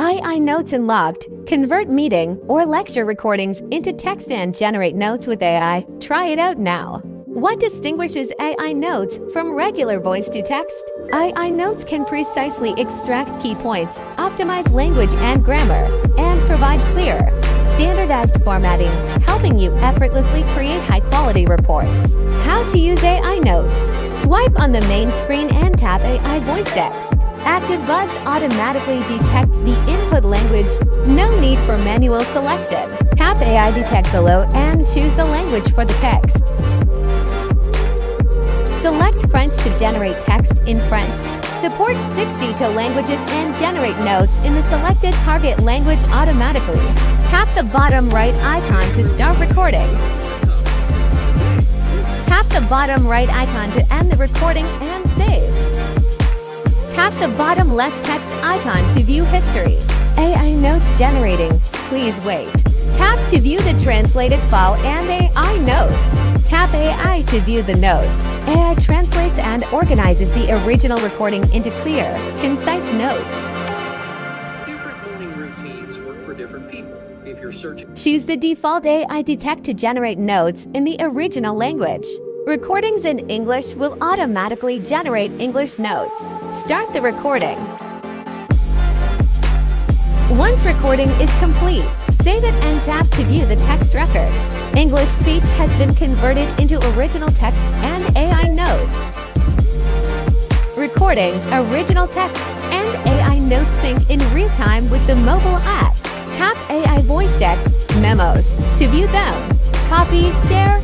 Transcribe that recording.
AI Notes Unlocked. Convert meeting or lecture recordings into text and generate notes with AI. Try it out now. What distinguishes AI Notes from regular voice to text? AI Notes can precisely extract key points, optimize language and grammar, and provide clear, standardized formatting, helping you effortlessly create high-quality reports. How to use AI Notes. Swipe on the main screen and tap AI Voice Text. ActiveBuds automatically detects the input language. No need for manual selection. Tap AI Detect below and choose the language for the text. Select French to generate text in French. Support 62 languages and generate notes in the selected target language automatically. Tap the bottom right icon to start recording. Tap the bottom right icon to end the recording and save. Tap the bottom left text icon to view history. AI Notes generating. Please wait. Tap to view the translated file and AI Notes. Tap AI to view the notes. AI translates and organizes the original recording into clear, concise notes. Different morning routines work for different people. If you're searching Choose the default AI Detect to generate notes in the original language. Recordings in English will automatically generate English notes. Start the recording. Once recording is complete, save it and tap to view the text record. English speech has been converted into original text and AI notes. Recording, original text, and AI notes sync in real time with the mobile app. Tap AI voice text, memos to view them. Copy, share,